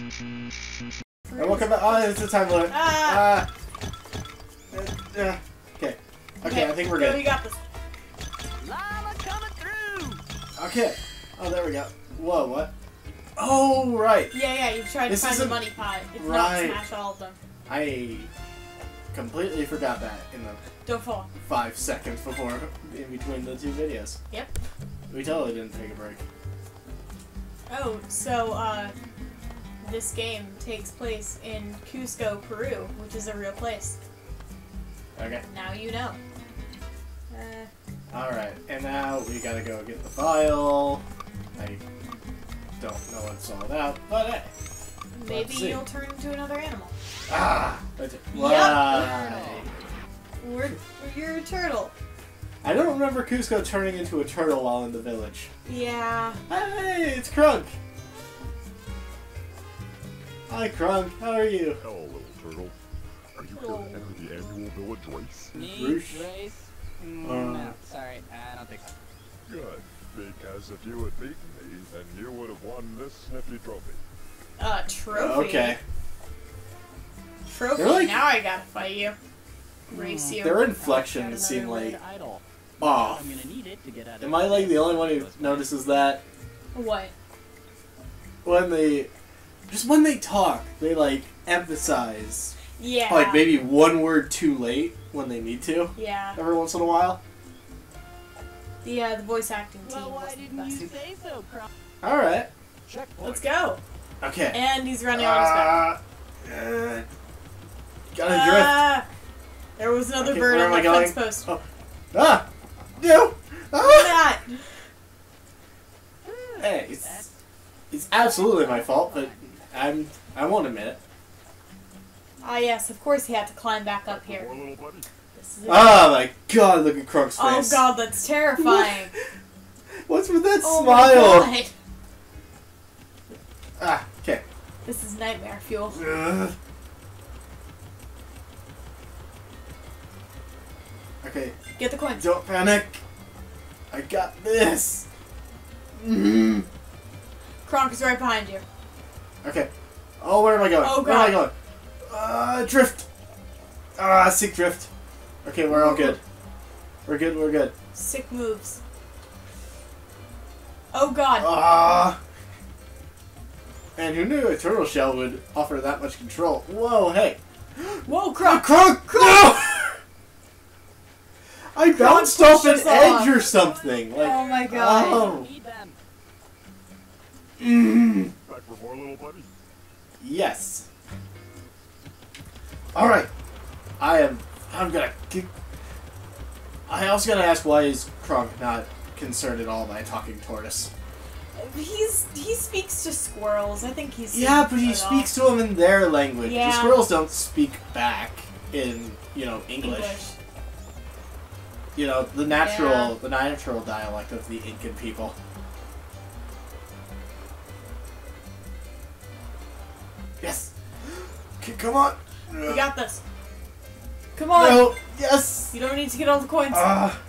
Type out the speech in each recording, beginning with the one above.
And welcome back. Oh, it's a time limit. Ah. Ah. Uh, uh, okay. Okay, I think we're Go, good. You got this. Llama coming through! Okay. Oh, there we go. Whoa, what? Oh, right. Yeah, yeah. You tried to This find the isn't- money pot. If Right. not, smash all of them. I completely forgot that in the Don't fall. five seconds before, in between the two videos. Yep. We totally didn't take a break. Oh, so uh, this game takes place in Cusco, Peru, which is a real place. Okay. Now you know. Uh, Alright, and now we gotta go get the file. I don't know what's all about, but hey. maybe you'll turn into another animal. Ah! That's it. Yep. Why? We're, you're a turtle. I don't remember Kuzco turning into a turtle while in the village. Yeah. Hey, it's Kronk! Hi, Kronk. How are you? Hello, little turtle. Are you Hello. here to enter the annual village race? Me? Roosh. Race? Mm, Uh. no, sorry, I don't think so. Good, because if you had beaten me, then you would have won this nifty trophy. Uh, trophy. Okay. Trophy. Like- now I gotta fight you. Race you. Their Got inflections seem like idol. off. I'm gonna need it to get out of Am I like the only one who notices that? What? When they. Just when they talk, they like emphasize Yeah. like maybe one word too late when they need to Yeah. every once in a while. The, uh, the voice acting team. Well, why wasn't didn't you best. say so, Kronk? Alright. Checkpoint. Let's go. Okay. And he's running on his back. Uh, uh, gotta drift. Ah! there was another Okay, bird on am I the fence post. Oh. Ah! No! Ah! That. Hey, it's, it's absolutely my fault, but I'm I won't admit it. Ah, yes, of course he had to climb back up here. More little buddy. This is Oh my god, look at Kronk's oh face. god, that's terrifying. What's with that oh smile? my god. Ah, okay. This is nightmare fuel. Ugh. Okay, Get the coins. don't panic. I got this. Mm. Kronk is right behind you. Okay. Oh, where am I going? Oh, Where am I going? Uh, drift. Ah, sick drift. Okay, we're all good. We're good. We're good. Sick moves. Oh god. Ah. Man, who knew a turtle shell would offer that much control? Whoa, hey. Whoa, croc, croc, No! I bounced off an edge off. or something. Like, Oh my god. oh. Need them. Mm. Back for more little buddy. Yes. All right. I am. I'm gonna. Kick. I also gotta ask why is Kronk not concerned at all by a talking tortoise? He's he speaks to squirrels. I think he's Yeah, but he it speaks to them in their language. Yeah. The squirrels don't speak back in you know English. English. You know the natural Yeah. the natural dialect of the Incan people. Come on. We got this. Come on. No. Yes. You don't need to get all the coins. Ah.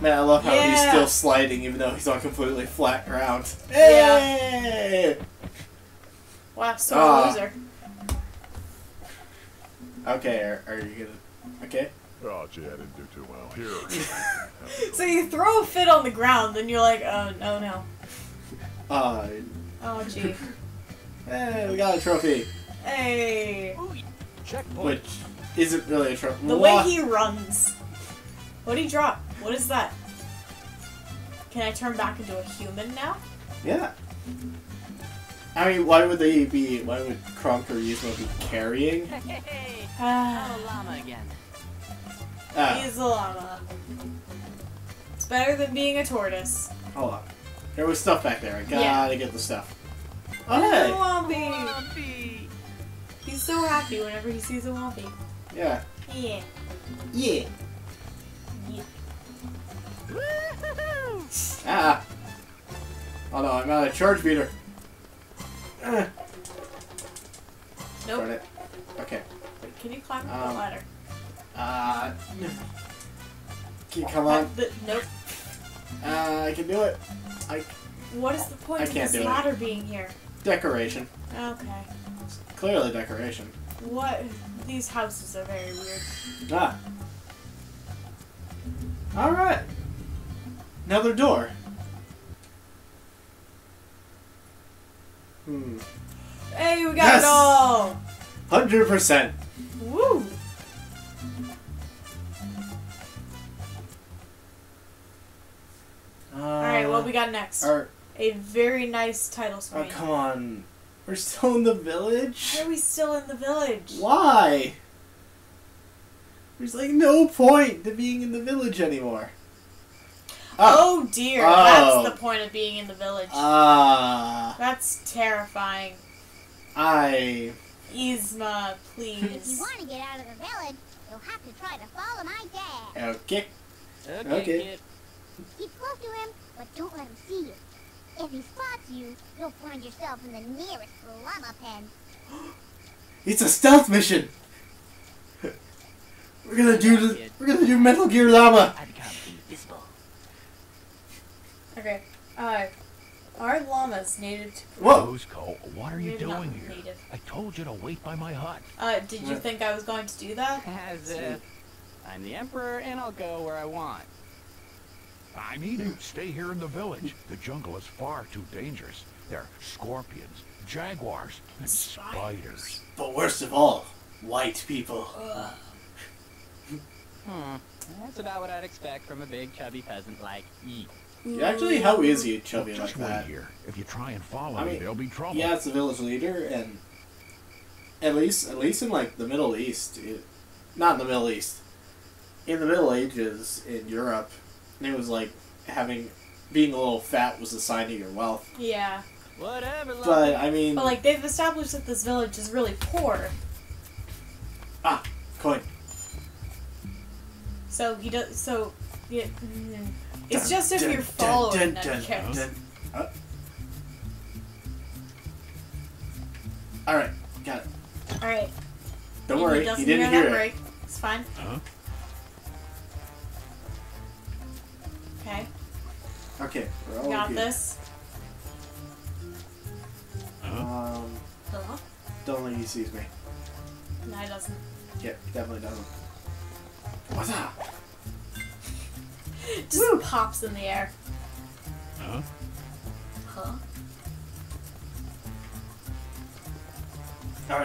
Man, I love how he's still sliding even though he's on completely flat ground. Yeah. Wow, so a loser. Okay, are, are you gonna? Okay. Oh, gee, I didn't do too well. Here. So you throw a fit on the ground, then you're like, oh no no. Uh, Oh gee. hey, we got a trophy, hey. Checkpoint. which isn't really a trophy. The way he runs. What did he drop? What is that? Can I turn back into a human now? Yeah. I mean, why would they be? Why would Kronk or Yzma be carrying? Hey, hey, hey. Ah, Oh, llama again. Ah, he's a llama. It's better than being a tortoise. hold on. There was stuff back there. I gotta Yeah. get the stuff. Oh hey. Wompy. Lumpy. He's so happy whenever he sees a Wompy. Yeah. Yeah. Yeah. yeah. Ah. Oh no, I'm out of charge meter. Ah. Nope. Darn it. Okay. Wait, can you climb up Um, the ladder? Uh. you come on. The- nope. Uh, I can do it. I. What is the point I of this do it. ladder being here? Decoration. Okay. Clearly decoration. What? These houses are very weird. Ah. Alright. Another door. Hmm. Hey, we got Yes! it all! 100%. Woo! Uh, Alright, what we got next? Are, A very nice title screen. oh, come on. We're still in the village? Why are we still in the village? Why? There's like no point to being in the village anymore. Oh. Oh dear, Oh. that's the point of being in the village. Ah. that's terrifying. I. Yzma, please. If you want to get out of the village, you'll have to try to follow my dad. Okay. Okay, Okay. Keep close to him, but don't let him see you. If he spots you, you'll find yourself in the nearest llama pen. It's a stealth mission. We're gonna do the, we're gonna do Metal Gear Llama. I become invisible. Okay. Uh, are llamas native to Whoa. Roscoe, what are you Maybe not doing here? native. I told you to wait by my hut. Uh, did you Yeah. think I was going to do that? As if I'm the emperor and I'll go where I want. I need you stay here in the village. The jungle is far too dangerous. There are scorpions, jaguars, and spiders. But worst of all, white people. Hmm. That's about what I'd expect from a big chubby peasant like E. Actually, how is he chubby Just like wait that? here. If you try and follow I me, there'll be trouble. Yeah, it's the village leader, and at least, at least in like the Middle East, it, not in the Middle East, in the Middle Ages in Europe, it was like having being a little fat was a sign of your wealth. Yeah. Whatever. But I mean, But like they've established that this village is really poor, ah, coin. so he does. So yeah, mm, it's Dun, just if dun, you're dun, following dun, that dun, counts. Uh. All right, got it. All right. Don't He worry, doesn't he didn't hear hear it. break. It's fine. Huh? We're Got good. this. Um, Hello. don't think he sees me. No, it doesn't. Yeah, he definitely doesn't. What's up? Just pops in the air. Huh? Huh? All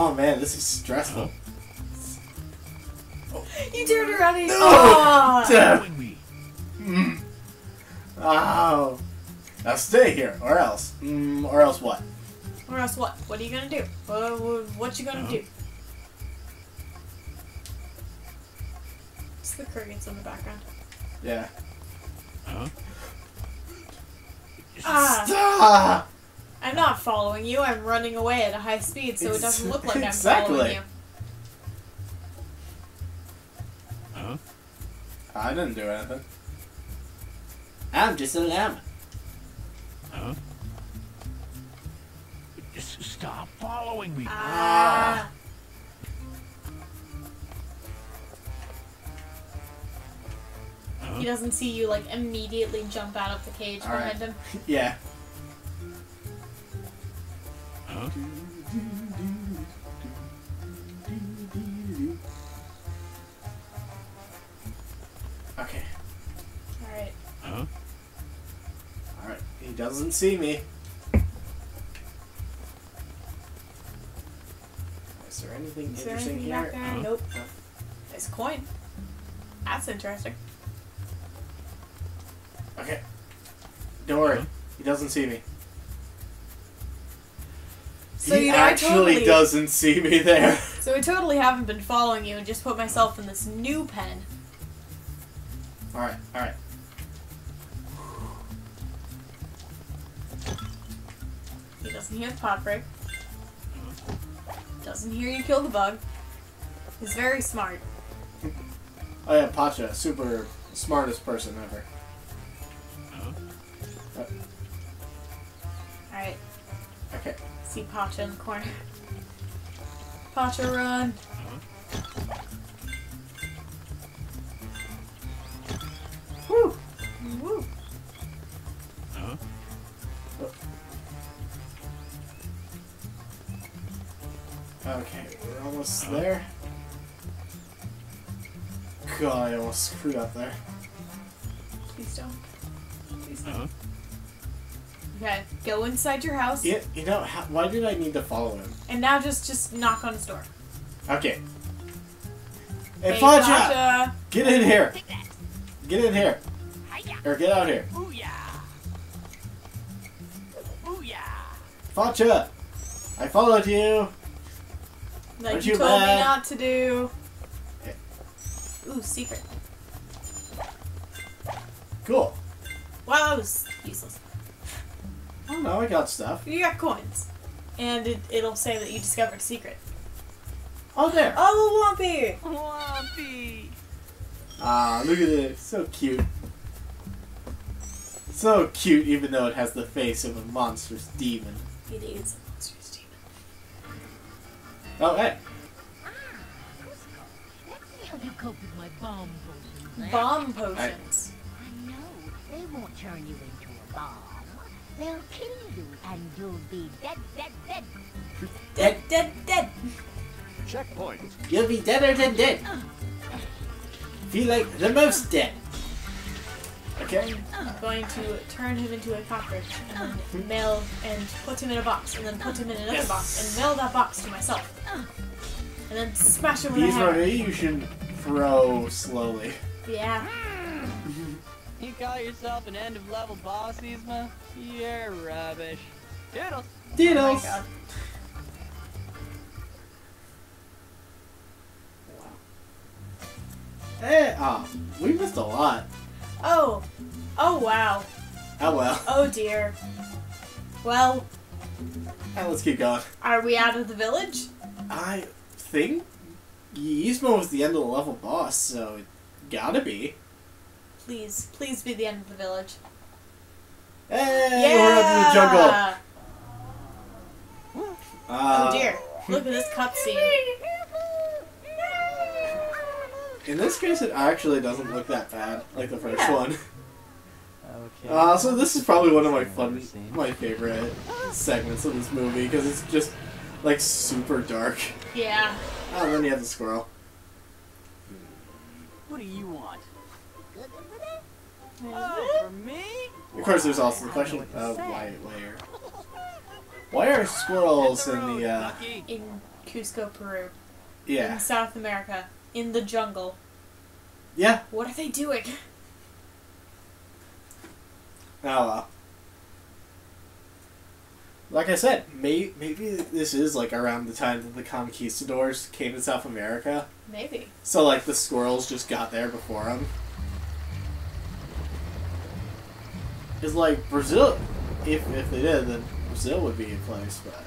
Oh man, this is stressful. You turned around and No! Ah! Me. Mm. Oh. Now stay here, or else. Mm, or else what? Or else what? What are you gonna do? What, what, what you gonna Huh? do? It's the crickets in the background. Yeah. Huh? Ah! Stop! I'm not following you. I'm running away at a high speed, so it doesn't look like I'm exactly. following you. Huh? I didn't do anything. I'm just a llama. Huh? Just stop following me. Ah! Huh? He doesn't see you like immediately jump out of the cage All right. behind him. Yeah. Huh? Okay. Alright. Huh? Alright. He doesn't see me. Is there anything Is there interesting anything here? back there? Huh? Nope. There's a coin. That's interesting. Okay. Don't worry. Huh? He doesn't see me. So he you know, I actually totally doesn't see me there. So I totally haven't been following you and just put myself in this new pen. alright, alright. He doesn't hear the pot break. Doesn't hear you kill the bug. He's very smart. Oh yeah, Pacha, super smartest person ever. See Pacha in the corner. Pacha, run. Woo! Woo. Huh? Okay, we're almost there. God, I almost screwed up there. Please don't. Please don't. Okay, go inside your house, Yeah, you know, how, why did I need to follow him? and now just just knock on his door. Okay. Hey, Hey, Facha! Pacha! Get in here! Take that. Get in here! Or get out here. Booyah! Booyah! Pacha! I followed you! Like Aren't you you told me not to do. Okay. Ooh, secret. Cool. Wow, that was useless. Oh no, I got stuff. You got coins. And it, it'll say that you discovered a secret. Oh, there! Oh, Lumpy! Lumpy! Ah, look at it. So cute. So cute, even though it has the face of a monstrous demon. It is a monstrous demon. Oh, hey. Let's see how you cope with my bomb potions. Bomb potions. I know. They won't turn you into a bomb. They'll kill you, and you'll be dead, dead, dead. Dead, dead, dead. Checkpoint. You'll be deader than dead. Feel like the most dead. Okay? I'm going to turn him into a cockroach and mail and put him in a box and then put him in another Yes. box and mail that box to myself. And then smash him with These a are hammer. you should throw slowly. Yeah. Mm-hmm. Yourself an end of level boss, Yzma? You're rubbish. Doodles! Oh my Diddles! god. Eh, ah, we missed a lot. Oh. Oh wow. Oh well. Oh dear. Well, let's keep going. are we out of the village? I think Yzma was the end of the level boss, so it gotta be. Please, please be the end of the village. Hey, we're out in the jungle. Uh, Oh dear. Look at this cutscene. In this case, it actually doesn't look that bad, like the first Yeah. one. Okay. Uh, so this is probably one of my fun, my favorite segments of this movie because it's just like super dark. Yeah. Oh, and then you have the squirrel. What do you want? For me? Of course, there's also the question of why, say. why are, squirrels in the, uh, In Cusco, Peru. yeah, In South America. In the jungle. yeah, What are they doing? oh well. Like I said, may, maybe this is like around the time that the conquistadors came to South America. Maybe. So like the squirrels just got there before them. It's like Brazil. If if they did, then Brazil would be in place. But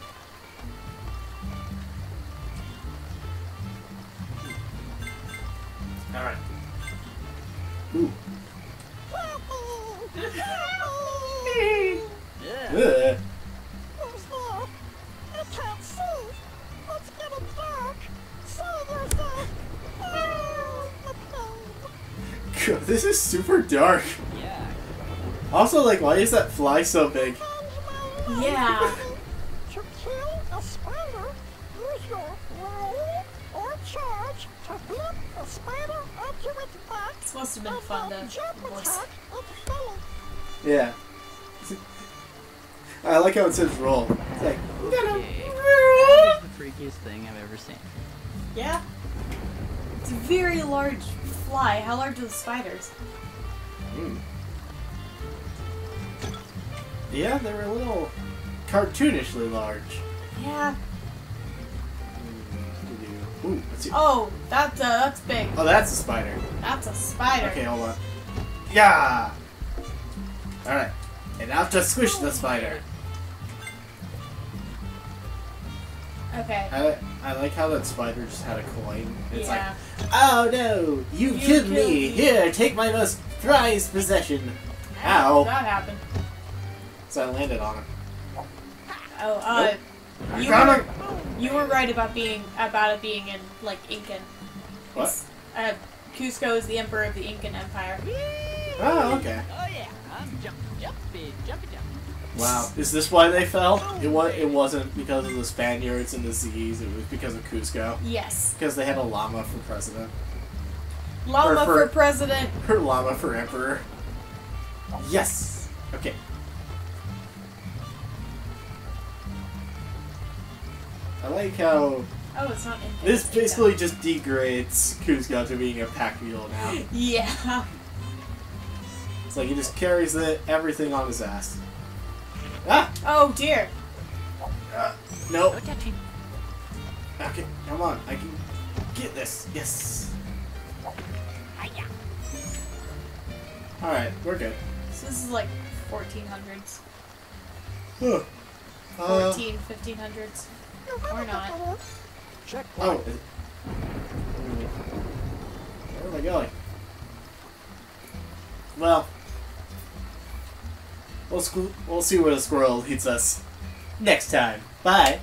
all right. Ooh. Yeah. Who's there? I can't see. It's getting dark. So there's. Oh, the. God, this is super dark. Yeah. Also, like, why is that fly so big? Yeah. To kill a spider, use your roll or charge to flip the spider onto its back This must have been fun then to jump voice. attack its belly. Yeah. I like how it says roll. It's like, Okay. That is the freakiest thing I've ever seen. Yeah. It's a very large fly. How large are the spiders? Hmm. Yeah, they were a little cartoonishly large. Yeah. Ooh, let's see. Oh, that's uh, that's big. Oh, that's a spider. That's a spider. Okay, hold on. Yeah. All right, and now to squish the spider. Okay. I, I like how that spider just had a coin. It's yeah. like, oh no, you, You killed killed me. me." Here, take my most prized possession. How Ow. That happened. So I landed on him. Oh, uh, I you were him. you were right about being about it being in like Incan. What? It's, Uh, Kuzco is the emperor of the Incan Empire. Oh, okay. Oh yeah, I'm jumping, jumping, jumping, jumping. Wow. Is this why they fell? It was. It wasn't because of the Spaniards and the Z's. It was because of Kuzco. Yes. Because they had a llama for president. Llama for- for president. Her llama for emperor. Yes. Okay. I like how Oh, it's not Incan. this it's Inca. basically just degrades Kuzco to being a pack mule now. Yeah. It's like he just carries the, everything on his ass. Ah! Oh dear. Uh, no. No. Okay, come on. I can get this. Yes. Hiya. Alright, we're good. So this is like 1400s, Huh. Uh, 1500s. Or not. Check oh. Where am I going? Well, we'll, we'll see where the squirrel leads us next time. Bye.